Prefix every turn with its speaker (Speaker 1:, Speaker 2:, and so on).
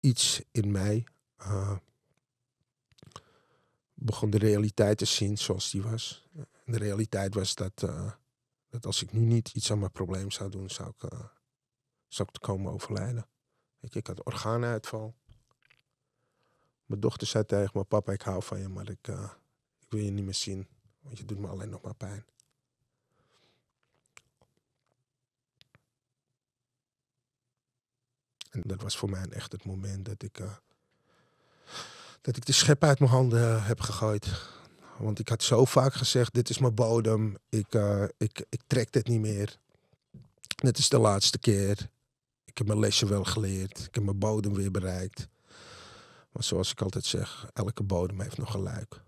Speaker 1: iets in mij uh, begon de realiteit te zien zoals die was. De realiteit was dat, uh, dat als ik nu niet iets aan mijn probleem zou doen, zou ik, uh, zou ik te komen overlijden. Je, ik had orgaanuitval. Mijn dochter zei tegen me, papa, ik hou van je, maar ik, ik wil je niet meer zien. Want je doet me alleen nog maar pijn. Dat was voor mij echt het moment dat ik, uh, dat ik de schep uit mijn handen heb gegooid. Want ik had zo vaak gezegd, dit is mijn bodem, ik, uh, ik, ik trek dit niet meer. Dit is de laatste keer. Ik heb mijn lesje wel geleerd, ik heb mijn bodem weer bereikt. Maar zoals ik altijd zeg, elke bodem heeft nog een luik.